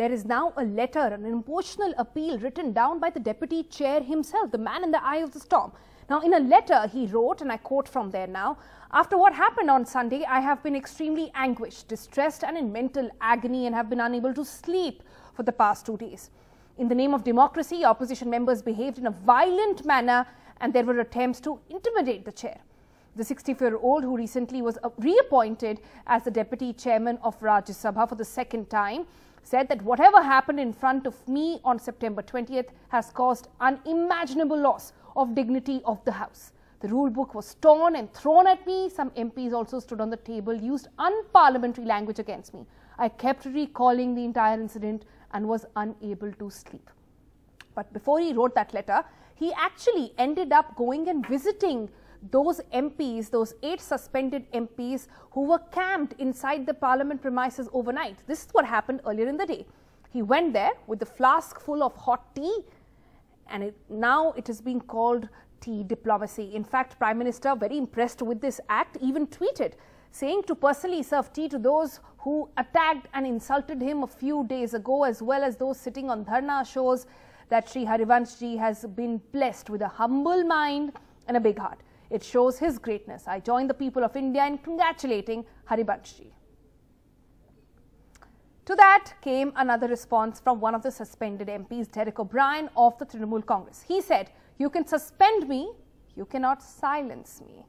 there is now a letter, an emotional appeal written down by the deputy chair himself, the man in the eye of the storm. Now, in a letter, he wrote, and I quote from there now After what happened on Sunday, I have been extremely anguished, distressed, and in mental agony, and have been unable to sleep for the past two days. In the name of democracy, opposition members behaved in a violent manner, and there were attempts to intimidate the chair. The 64 year old, who recently was reappointed as the deputy chairman of Rajya Sabha for the second time, said that whatever happened in front of me on September 20th has caused unimaginable loss of dignity of the House. The rule book was torn and thrown at me. Some MPs also stood on the table, used unparliamentary language against me. I kept recalling the entire incident and was unable to sleep. But before he wrote that letter, he actually ended up going and visiting those MPs, those eight suspended MPs who were camped inside the parliament premises overnight. This is what happened earlier in the day. He went there with a flask full of hot tea and it, now it is being called tea diplomacy. In fact, Prime Minister, very impressed with this act, even tweeted saying to personally serve tea to those who attacked and insulted him a few days ago, as well as those sitting on dharna, shows that Sri Harivanshji has been blessed with a humble mind and a big heart. It shows his greatness. I join the people of India in congratulating Harivanshji. To that came another response from one of the suspended MPs, Derek O'Brien of the Trinamool Congress. He said, You can suspend me, you cannot silence me.